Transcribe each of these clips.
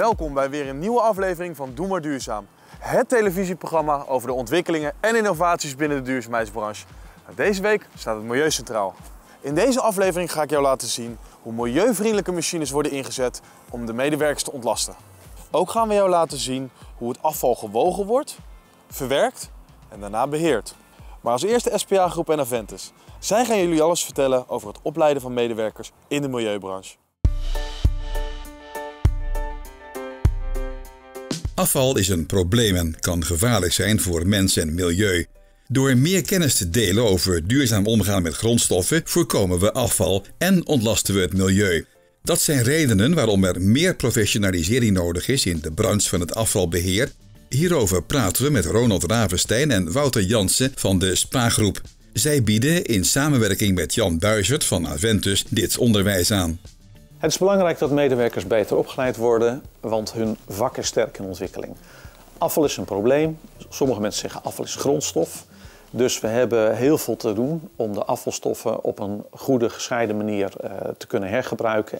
Welkom bij weer een nieuwe aflevering van Doe maar Duurzaam. Het televisieprogramma over de ontwikkelingen en innovaties binnen de duurzaamheidsbranche. Deze week staat het milieu centraal. In deze aflevering ga ik jou laten zien hoe milieuvriendelijke machines worden ingezet om de medewerkers te ontlasten. Ook gaan we jou laten zien hoe het afval gewogen wordt, verwerkt en daarna beheerd. Maar als eerste SPA Groep en Aventus. Zij gaan jullie alles vertellen over het opleiden van medewerkers in de milieubranche. Afval is een probleem en kan gevaarlijk zijn voor mens en milieu. Door meer kennis te delen over duurzaam omgaan met grondstoffen voorkomen we afval en ontlasten we het milieu. Dat zijn redenen waarom er meer professionalisering nodig is in de branche van het afvalbeheer. Hierover praten we met Ronald Ravenstein en Wouter Jansen van de SPA-groep. Zij bieden in samenwerking met Jan Buizert van Aventus dit onderwijs aan. Het is belangrijk dat medewerkers beter opgeleid worden, want hun vak is sterk in ontwikkeling. Afval is een probleem. Sommige mensen zeggen afval is grondstof. Dus we hebben heel veel te doen om de afvalstoffen op een goede, gescheiden manier uh, te kunnen hergebruiken.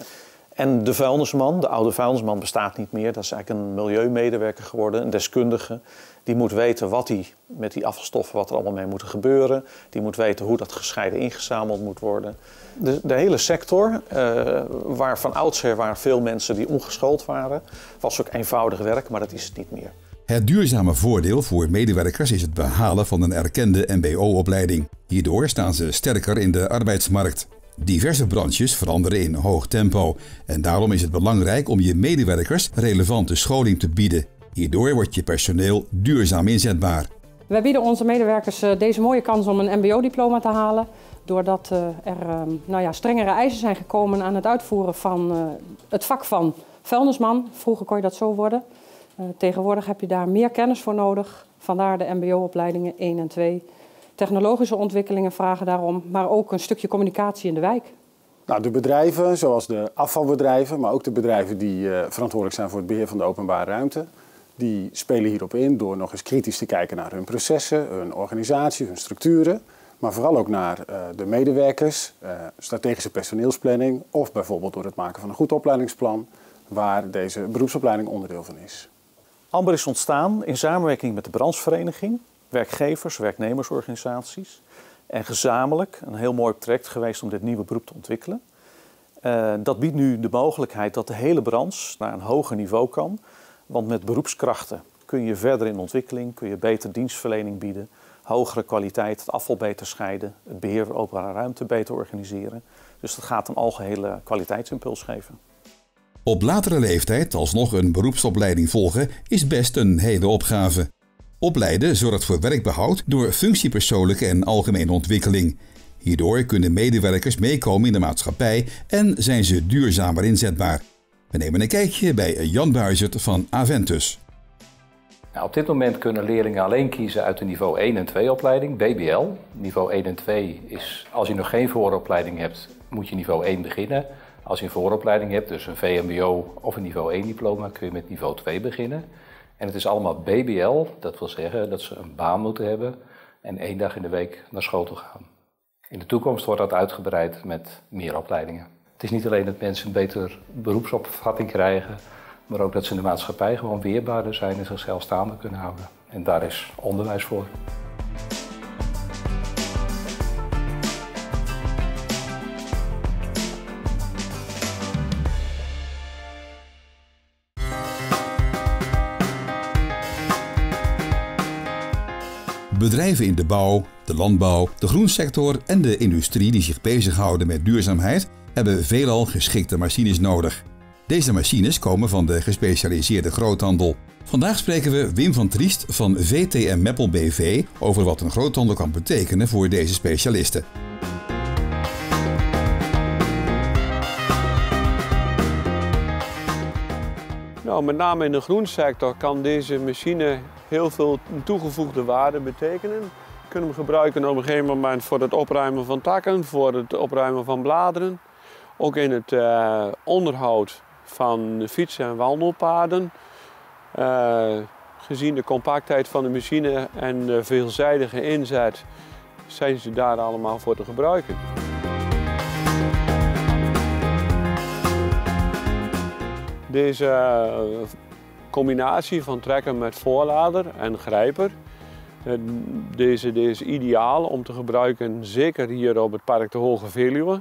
En de vuilnisman, de oude vuilnisman bestaat niet meer. Dat is eigenlijk een milieumedewerker geworden, een deskundige. Die moet weten wat hij met die afvalstoffen, wat er allemaal mee moet gebeuren. Die moet weten hoe dat gescheiden ingezameld moet worden. De, de hele sector, uh, waar van oudsher waren veel mensen die ongeschoold waren, was ook eenvoudig werk, maar dat is het niet meer. Het duurzame voordeel voor medewerkers is het behalen van een erkende MBO-opleiding. Hierdoor staan ze sterker in de arbeidsmarkt. Diverse branches veranderen in hoog tempo en daarom is het belangrijk om je medewerkers relevante scholing te bieden. Hierdoor wordt je personeel duurzaam inzetbaar. Wij bieden onze medewerkers eh, deze mooie kans om een MBO-diploma te halen. Doordat eh, er ehm, nou ja, strengere eisen zijn gekomen aan het uitvoeren van eh, het vak van vuilnisman. Vroeger kon je dat zo worden. Tegenwoordig heb je daar meer kennis voor nodig. Vandaar de MBO-opleidingen 1 en 2. Technologische ontwikkelingen vragen daarom, maar ook een stukje communicatie in de wijk. Nou, de bedrijven, zoals de afvalbedrijven, maar ook de bedrijven die uh, verantwoordelijk zijn voor het beheer van de openbare ruimte, die spelen hierop in door nog eens kritisch te kijken naar hun processen, hun organisatie, hun structuren. Maar vooral ook naar uh, de medewerkers, uh, strategische personeelsplanning of bijvoorbeeld door het maken van een goed opleidingsplan, waar deze beroepsopleiding onderdeel van is. Amber is ontstaan in samenwerking met de branchevereniging, werkgevers, werknemersorganisaties. En gezamenlijk een heel mooi traject geweest om dit nieuwe beroep te ontwikkelen. Uh, dat biedt nu de mogelijkheid dat de hele branche naar een hoger niveau kan. Want met beroepskrachten kun je verder in ontwikkeling, kun je beter dienstverlening bieden, hogere kwaliteit, het afval beter scheiden, het beheer van openbare ruimte beter organiseren. Dus dat gaat een algehele kwaliteitsimpuls geven. Op latere leeftijd alsnog een beroepsopleiding volgen is best een hele opgave. Opleiden zorgt voor werkbehoud door functiepersoonlijke en algemene ontwikkeling. Hierdoor kunnen medewerkers meekomen in de maatschappij en zijn ze duurzamer inzetbaar. We nemen een kijkje bij Jan Buizert van Aventus. Nou, op dit moment kunnen leerlingen alleen kiezen uit de niveau 1 en 2 opleiding, BBL. Niveau 1 en 2 is, als je nog geen vooropleiding hebt, moet je niveau 1 beginnen. Als je een vooropleiding hebt, dus een VMBO of een niveau 1 diploma, kun je met niveau 2 beginnen. En het is allemaal BBL, dat wil zeggen dat ze een baan moeten hebben en één dag in de week naar school toe gaan. In de toekomst wordt dat uitgebreid met meer opleidingen. Het is niet alleen dat mensen een betere beroepsopvatting krijgen, maar ook dat ze in de maatschappij gewoon weerbaarder zijn en zichzelf staande kunnen houden. En daar is onderwijs voor. Bedrijven in de bouw, de landbouw, de groensector en de industrie die zich bezighouden met duurzaamheid hebben veelal geschikte machines nodig. Deze machines komen van de gespecialiseerde groothandel. Vandaag spreken we Wim van Triest van VTM Meppel BV over wat een groothandel kan betekenen voor deze specialisten. Nou, met name in de groensector kan deze machine heel veel toegevoegde waarde betekenen. Kunnen hem gebruiken op een gegeven moment voor het opruimen van takken, voor het opruimen van bladeren. Ook in het uh, onderhoud van fietsen en wandelpaden. Uh, gezien de compactheid van de machine en de veelzijdige inzet zijn ze daar allemaal voor te gebruiken. Deze eh, combinatie van trekker met voorlader en grijper, eh, deze, deze is ideaal om te gebruiken, zeker hier op het park de Hoge Veluwe.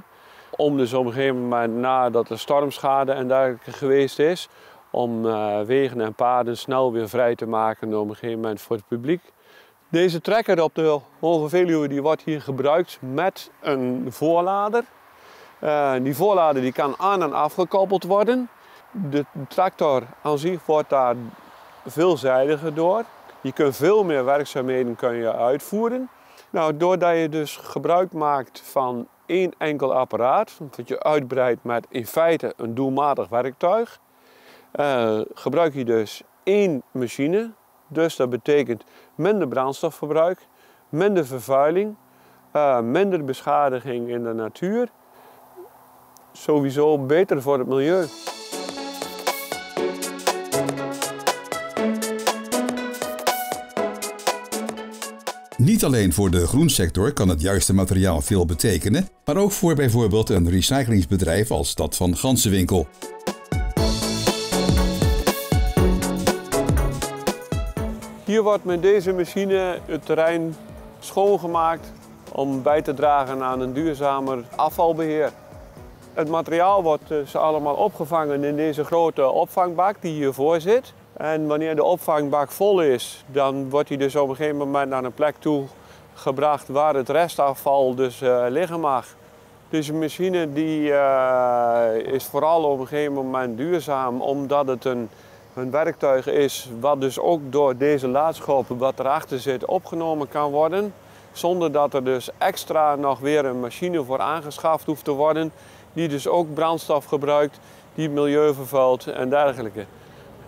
Om dus op een gegeven moment nadat er stormschade en dergelijke geweest is, om uh, wegen en paden snel weer vrij te maken op een gegeven moment voor het publiek. Deze trekker op de Hoge Veluwe die wordt hier gebruikt met een voorlader. Die voorlader die kan aan en afgekoppeld worden. De tractor aan zich wordt daar veelzijdiger door. Je kunt veel meer werkzaamheden kun je uitvoeren. Nou, doordat je dus gebruik maakt van één enkel apparaat, dat je uitbreidt met in feite een doelmatig werktuig, uh, gebruik je dus één machine. Dus dat betekent minder brandstofverbruik, minder vervuiling, uh, minder beschadiging in de natuur. Sowieso beter voor het milieu. Niet alleen voor de groensector kan het juiste materiaal veel betekenen, maar ook voor bijvoorbeeld een recyclingsbedrijf als dat van Gansenwinkel. Hier wordt met deze machine het terrein schoongemaakt om bij te dragen aan een duurzamer afvalbeheer. Het materiaal wordt dus allemaal opgevangen in deze grote opvangbak die hiervoor zit. En wanneer de opvangbak vol is, dan wordt hij dus op een gegeven moment naar een plek toe gebracht waar het restafval dus uh, liggen mag. Deze machine die, uh, is vooral op een gegeven moment duurzaam omdat het een, een werktuig is wat dus ook door deze laadschop wat erachter zit opgenomen kan worden. Zonder dat er dus extra nog weer een machine voor aangeschaft hoeft te worden. Die dus ook brandstof gebruikt, die milieu vervuilt en dergelijke.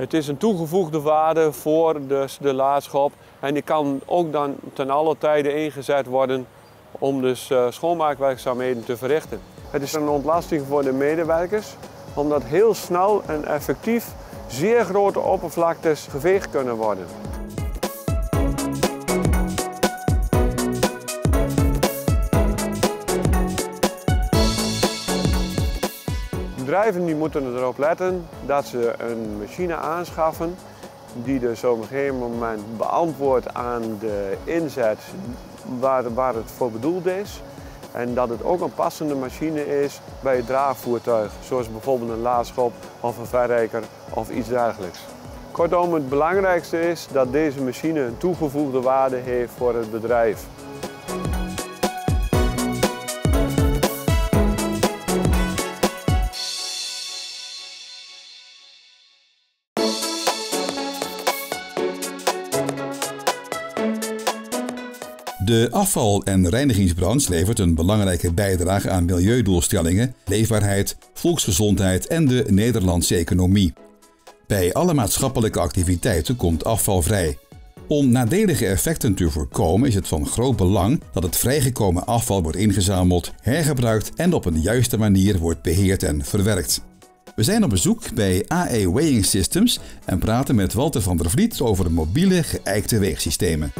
Het is een toegevoegde waarde voor dus de laadschop en die kan ook dan ten alle tijde ingezet worden om dus uh, schoonmaakwerkzaamheden te verrichten. Het is een ontlasting voor de medewerkers omdat heel snel en effectief zeer grote oppervlaktes geveegd kunnen worden. Bedrijven die moeten erop letten dat ze een machine aanschaffen die dus op een gegeven moment beantwoordt aan de inzet waar, waar het voor bedoeld is. En dat het ook een passende machine is bij het draagvoertuig, zoals bijvoorbeeld een laadschop of een verrijker of iets dergelijks. Kortom, het belangrijkste is dat deze machine een toegevoegde waarde heeft voor het bedrijf. Afval- en reinigingsbranche levert een belangrijke bijdrage aan milieudoelstellingen, leefbaarheid, volksgezondheid en de Nederlandse economie. Bij alle maatschappelijke activiteiten komt afval vrij. Om nadelige effecten te voorkomen is het van groot belang dat het vrijgekomen afval wordt ingezameld, hergebruikt en op een juiste manier wordt beheerd en verwerkt. We zijn op bezoek bij AE Weighing Systems en praten met Walter van der Vliet over mobiele geëikte weegsystemen.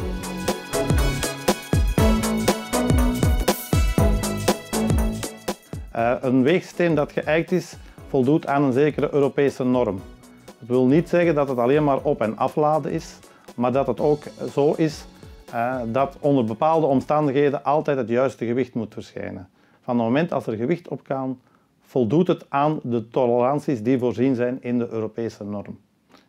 Uh, een weegsysteem dat geëikt is, voldoet aan een zekere Europese norm. Dat wil niet zeggen dat het alleen maar op- en afladen is, maar dat het ook zo is uh, dat onder bepaalde omstandigheden altijd het juiste gewicht moet verschijnen. Van het moment als er gewicht op kan, voldoet het aan de toleranties die voorzien zijn in de Europese norm.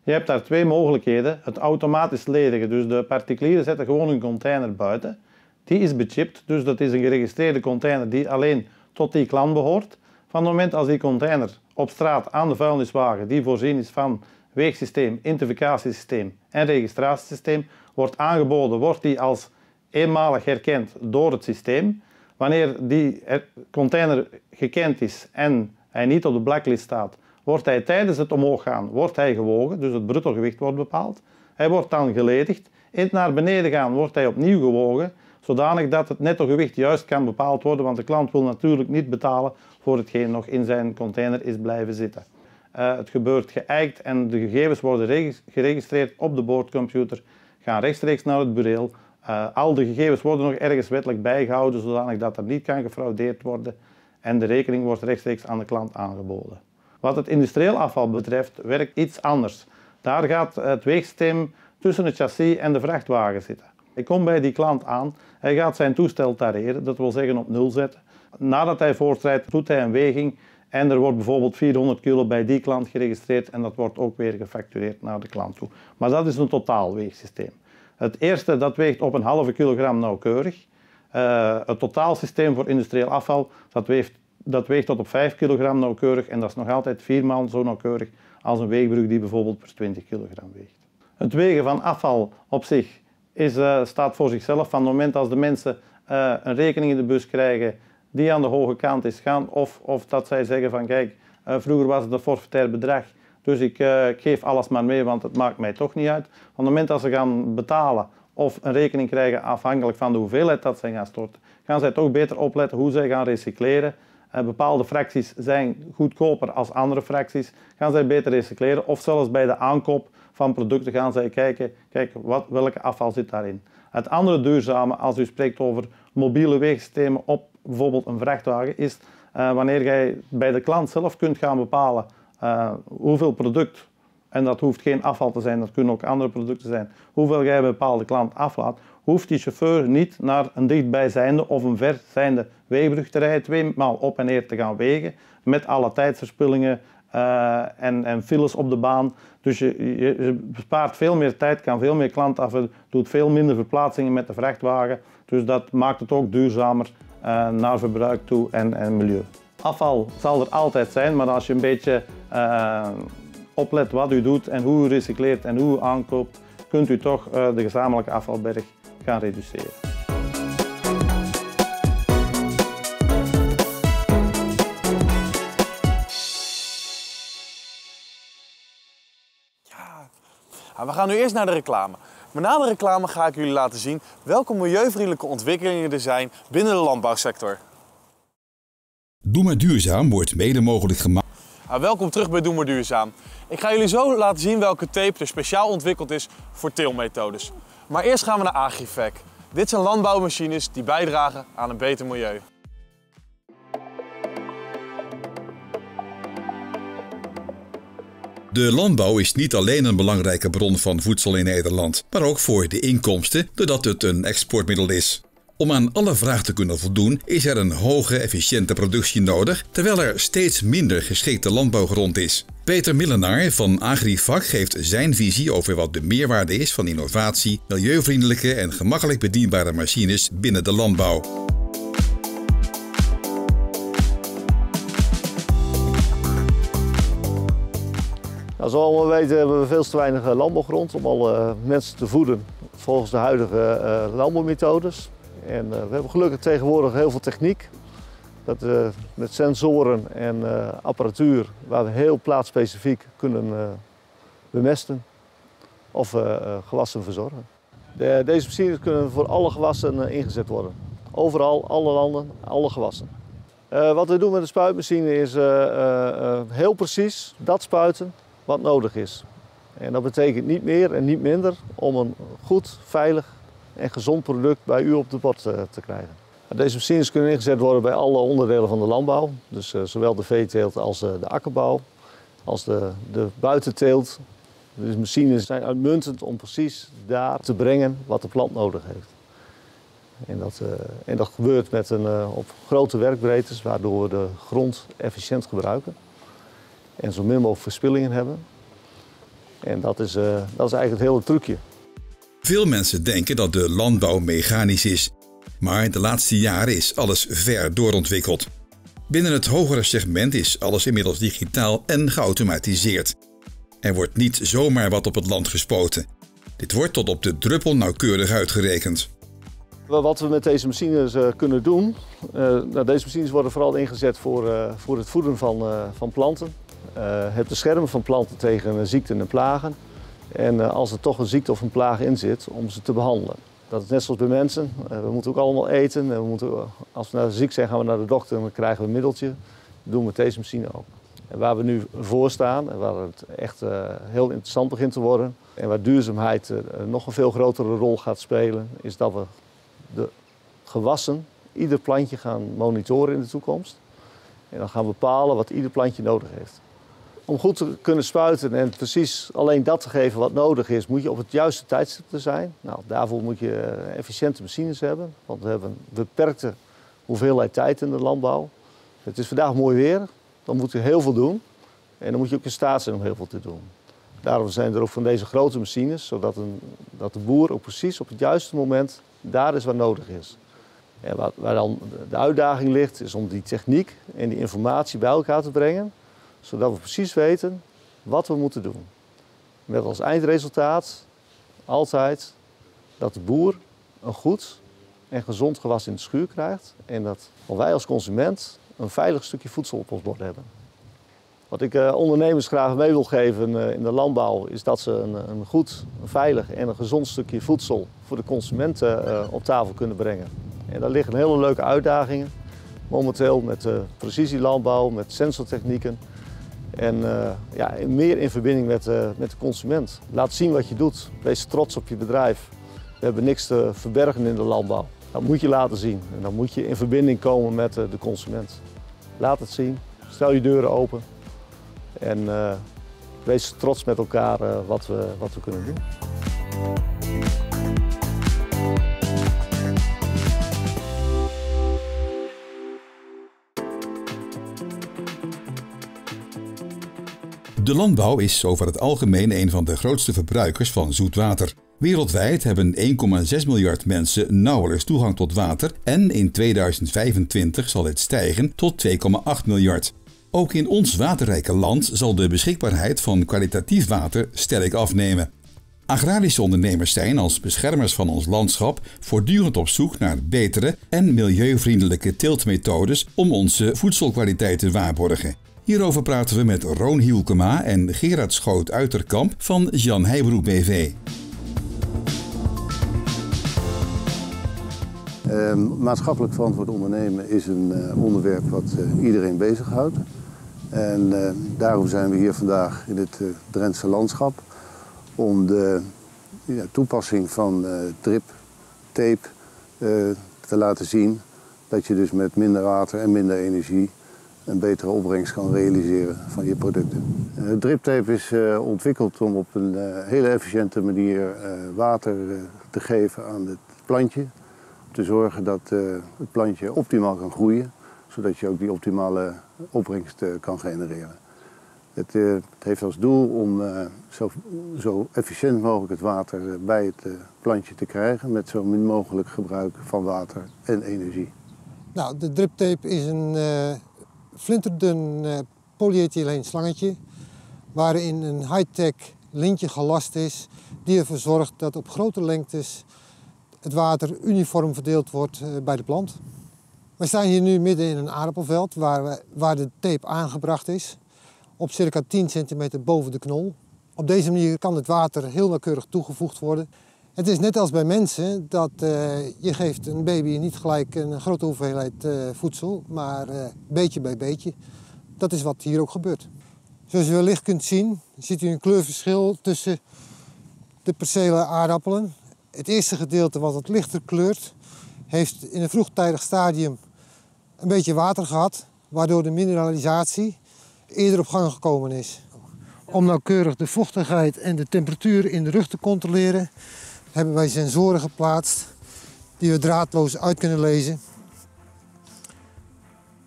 Je hebt daar twee mogelijkheden. Het automatisch ledigen, dus de particulieren zetten gewoon een container buiten. Die is bechipt, dus dat is een geregistreerde container die alleen tot die klant behoort. Van het moment als die container op straat aan de vuilniswagen, die voorzien is van weegsysteem, identificatiesysteem en registratiesysteem, wordt aangeboden, wordt die als eenmalig herkend door het systeem. Wanneer die container gekend is en hij niet op de blacklist staat, wordt hij tijdens het omhoog gaan, wordt hij gewogen, dus het bruto gewicht wordt bepaald. Hij wordt dan geledigd. In het naar beneden gaan wordt hij opnieuw gewogen zodanig dat het netto gewicht juist kan bepaald worden, want de klant wil natuurlijk niet betalen voor hetgeen nog in zijn container is blijven zitten. Uh, het gebeurt geëikt en de gegevens worden geregistreerd op de boordcomputer, gaan rechtstreeks naar het bureel. Uh, al de gegevens worden nog ergens wettelijk bijgehouden, zodanig dat er niet kan gefraudeerd worden en de rekening wordt rechtstreeks aan de klant aangeboden. Wat het industrieel afval betreft werkt iets anders. Daar gaat het weegsysteem tussen het chassis en de vrachtwagen zitten. Ik kom bij die klant aan, hij gaat zijn toestel tareren, dat wil zeggen op nul zetten. Nadat hij voortrijdt, doet hij een weging en er wordt bijvoorbeeld 400 kilo bij die klant geregistreerd en dat wordt ook weer gefactureerd naar de klant toe. Maar dat is een totaalweegsysteem. Het eerste dat weegt op een halve kilogram nauwkeurig. Uh, het totaalsysteem voor industrieel afval dat weegt, dat weegt tot op 5 kilogram nauwkeurig en dat is nog altijd viermaal zo nauwkeurig als een weegbrug die bijvoorbeeld per 20 kilogram weegt. Het wegen van afval op zich is, uh, staat voor zichzelf. Van het moment als de mensen uh, een rekening in de bus krijgen die aan de hoge kant is gaan, of, of dat zij zeggen van kijk, uh, vroeger was het een forfaitair bedrag, dus ik, ik, geef alles maar mee, want het maakt mij toch niet uit. Van het moment dat ze gaan betalen of een rekening krijgen afhankelijk van de hoeveelheid dat zij gaan storten, gaan zij toch beter opletten hoe zij gaan recycleren. bepaalde fracties zijn goedkoper als andere fracties, gaan zij beter recycleren of zelfs bij de aankoop van producten gaan zij kijken, kijk, wat, welke afval zit daarin. Het andere duurzame, als u spreekt over mobiele weegsystemen op bijvoorbeeld een vrachtwagen, is uh, wanneer jij bij de klant zelf kunt gaan bepalen uh, hoeveel product, en dat hoeft geen afval te zijn, dat kunnen ook andere producten zijn, hoeveel jij bij bepaalde klant aflaat, hoeft die chauffeur niet naar een dichtbijzijnde of een verzijnde weegbrug te rijden, tweemaal op en neer te gaan wegen, met alle tijdverspillingen uh, en, en files op de baan. Dus je, bespaart veel meer tijd, kan veel meer klanten af, doet veel minder verplaatsingen met de vrachtwagen. Dus dat maakt het ook duurzamer uh, naar verbruik toe en, en milieu. Afval zal er altijd zijn, maar als je een beetje uh, oplet wat u doet en hoe u recycleert en hoe u aankoopt, kunt u toch de gezamenlijke afvalberg gaan reduceren. We gaan nu eerst naar de reclame. Maar na de reclame ga ik jullie laten zien welke milieuvriendelijke ontwikkelingen er zijn binnen de landbouwsector. Doe maar duurzaam wordt mede mogelijk gemaakt. Nou, welkom terug bij Doe maar duurzaam. Ik ga jullie zo laten zien welke tape er speciaal ontwikkeld is voor teelmethodes. Maar eerst gaan we naar Agrifec. Dit zijn landbouwmachines die bijdragen aan een beter milieu. De landbouw is niet alleen een belangrijke bron van voedsel in Nederland, maar ook voor de inkomsten, doordat het een exportmiddel is. Om aan alle vragen te kunnen voldoen is er een hoge efficiënte productie nodig, terwijl er steeds minder geschikte landbouwgrond is. Peter Millenaar van AgriVac geeft zijn visie over wat de meerwaarde is van innovatie, milieuvriendelijke en gemakkelijk bedienbare machines binnen de landbouw. Nou, zoals we allemaal weten hebben we veel te weinig eh, landbouwgrond om alle eh, mensen te voeden volgens de huidige uh, landbouwmethodes. En we hebben gelukkig tegenwoordig heel veel techniek. Dat we met sensoren en apparatuur waar we heel plaatsspecifiek kunnen bemesten of gewassen verzorgen. De, deze machines kunnen voor alle gewassen ingezet worden. Overal, alle landen, alle gewassen. wat we doen met de spuitmachine is heel precies dat spuiten wat nodig is. En dat betekent niet meer en niet minder om een goed, veilig en gezond product bij u op de bord eh, te krijgen. Deze machines kunnen ingezet worden bij alle onderdelen van de landbouw. Dus uh, zowel de veeteelt als uh, de akkerbouw, als de, de buitenteelt. De machines zijn uitmuntend om precies daar te brengen wat de plant nodig heeft. En dat, en dat gebeurt met een, op grote werkbreedtes, waardoor we de grond efficiënt gebruiken en zo min mogelijk verspillingen hebben. En dat is, uh, dat is eigenlijk het hele trucje. Veel mensen denken dat de landbouw mechanisch is. Maar de laatste jaren is alles ver doorontwikkeld. Binnen het hogere segment is alles inmiddels digitaal en geautomatiseerd. Er wordt niet zomaar wat op het land gespoten. Dit wordt tot op de druppel nauwkeurig uitgerekend. Wat we met deze machines uh, kunnen doen, uh, nou, deze machines worden vooral ingezet voor, uh, voor het voeden van, van planten. Eh, het beschermen van planten tegen ziekten en plagen. En eh, als er toch een ziekte of een plaag in zit, om ze te behandelen. Dat is net zoals bij mensen. Eh, we moeten ook allemaal eten. En we moeten, als we nou ziek zijn, gaan we naar de dokter en dan krijgen we een middeltje. Dat doen we met deze machine ook. En waar we nu voor staan en waar het echt heel interessant begint te worden... en waar duurzaamheid nog een veel grotere rol gaat spelen... is dat we de gewassen, ieder plantje gaan monitoren in de toekomst. En dan gaan we bepalen wat ieder plantje nodig heeft. Om goed te kunnen spuiten en precies alleen dat te geven wat nodig is, moet je op het juiste tijdstip te zijn. Nou, daarvoor moet je eh, efficiënte machines hebben, want we hebben een beperkte hoeveelheid tijd in de landbouw. Het is vandaag mooi weer, dan moet je heel veel doen en dan moet je ook in staat zijn om heel veel te doen. Daarom zijn er ook van deze grote machines, zodat een, dat de boer ook precies op het juiste moment daar is waar nodig is. En wat, waar dan de uitdaging ligt, is om die techniek en die informatie bij elkaar te brengen, zodat we precies weten wat we moeten doen. Met als eindresultaat altijd dat de boer een goed en gezond gewas in de schuur krijgt en dat wij als consument een veilig stukje voedsel op ons bord hebben. Wat ik eh, ondernemers graag mee wil geven eh, in de landbouw is dat ze een, goed, veilig en een gezond stukje voedsel voor de consumenten eh, op tafel kunnen brengen. En daar liggen hele leuke uitdagingen. Momenteel met precisielandbouw, met sensortechnieken. En uh, ja, meer in verbinding met, uh, met de consument. Laat zien wat je doet. Wees trots op je bedrijf. We hebben niks te verbergen in de landbouw. Dat moet je laten zien. En dan moet je in verbinding komen met de consument. Laat het zien. Stel je deuren open. En wees trots met elkaar wat, we, wat we kunnen doen. De landbouw is over het algemeen een van de grootste verbruikers van zoet water. Wereldwijd hebben 1,6 miljard mensen nauwelijks toegang tot water en in 2025 zal het stijgen tot 2,8 miljard. Ook in ons waterrijke land zal de beschikbaarheid van kwalitatief water sterk afnemen. Agrarische ondernemers zijn als beschermers van ons landschap voortdurend op zoek naar betere en milieuvriendelijke teeltmethodes om onze voedselkwaliteit te waarborgen. Hierover praten we met Roon Hielkema en Gerard Schoot Uiterkamp van Jan Heijbroek BV. Uh, maatschappelijk verantwoord ondernemen is een uh, onderwerp wat uh, iedereen bezighoudt. En uh, daarom zijn we hier vandaag in het Drentse landschap om de ja, toepassing van drip, tape te laten zien. Dat je dus met minder water en minder energie een betere opbrengst kan realiseren van je producten. Uh, driptape is uh, ontwikkeld om op een uh, hele efficiënte manier water te geven aan het plantje. Om te zorgen dat het plantje optimaal kan groeien, zodat je ook die optimale opbrengst kan genereren. Het, heeft als doel om zo, zo, efficiënt mogelijk het water bij het plantje te krijgen met zo min mogelijk gebruik van water en energie. Nou, de driptape is een flinterdun uh, polyethyleen slangetje waarin een high-tech lintje gelast is die ervoor zorgt dat op grote lengtes het water uniform verdeeld wordt uh, bij de plant. We staan hier nu midden in een aardappelveld waar, we, waar de tape aangebracht is op circa 10 centimeter boven de knol. Op deze manier kan het water heel nauwkeurig toegevoegd worden. Het is net als bij mensen dat uh, je geeft een baby niet gelijk een grote hoeveelheid uh, voedsel, maar uh, beetje bij beetje. Dat is wat hier ook gebeurt. Zoals u wellicht kunt zien, ziet u een kleurverschil tussen de percelen aardappelen. Het eerste gedeelte wat wat lichter kleurt, heeft in een vroegtijdig stadium een beetje water gehad, waardoor de mineralisatie eerder op gang gekomen is. Om nauwkeurig de vochtigheid en de temperatuur in de rug te controleren, hebben wij sensoren geplaatst die we draadloos uit kunnen lezen.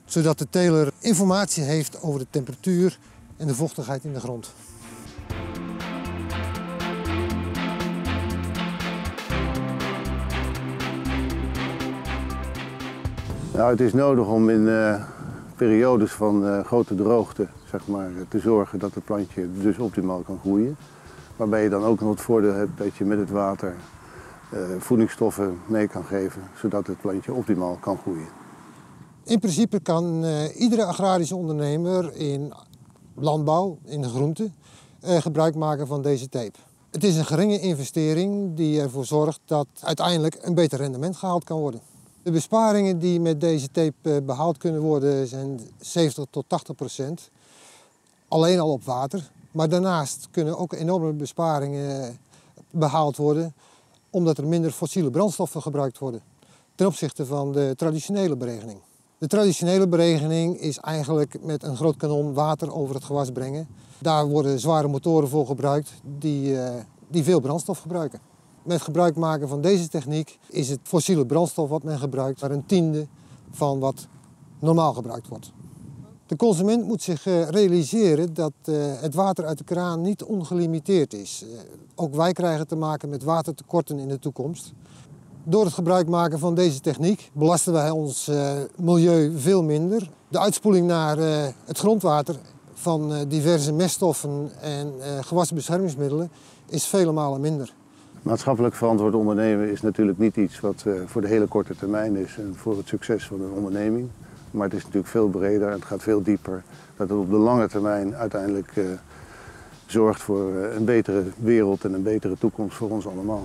Zodat de teler informatie heeft over de temperatuur en de vochtigheid in de grond. Nou, het is nodig om in uh, periodes van uh, grote droogte zeg maar, te zorgen dat het plantje dus optimaal kan groeien. Waarbij je dan ook nog het voordeel hebt dat je met het water uh, voedingsstoffen mee kan geven, zodat het plantje optimaal kan groeien. In principe kan uh, iedere agrarische ondernemer in landbouw, in de groente, uh, gebruik maken van deze tape. Het is een geringe investering die ervoor zorgt dat uiteindelijk een beter rendement gehaald kan worden. De besparingen die met deze tape behaald kunnen worden zijn 70 tot 80 procent. Alleen al op water. Maar daarnaast kunnen ook enorme besparingen behaald worden omdat er minder fossiele brandstoffen gebruikt worden ten opzichte van de traditionele beregening. De traditionele beregening is eigenlijk met een groot kanon water over het gewas brengen. Daar worden zware motoren voor gebruikt die, eh, die veel brandstof gebruiken. Met gebruik maken van deze techniek is het fossiele brandstof wat men gebruikt maar een tiende van wat normaal gebruikt wordt. De consument moet zich eh, realiseren dat eh, het water uit de kraan niet ongelimiteerd is. Eh, ook wij krijgen te maken met watertekorten in de toekomst. Door het gebruik maken van deze techniek belasten wij ons milieu veel minder. De uitspoeling naar het grondwater van diverse meststoffen en gewasbeschermingsmiddelen is vele malen minder. Maatschappelijk verantwoord ondernemen is natuurlijk niet iets wat voor de hele korte termijn is en voor het succes van een onderneming. Maar het is natuurlijk veel breder en het gaat veel dieper. Dat het op de lange termijn uiteindelijk uh, zorgt voor uh, een betere wereld en een betere toekomst voor ons allemaal.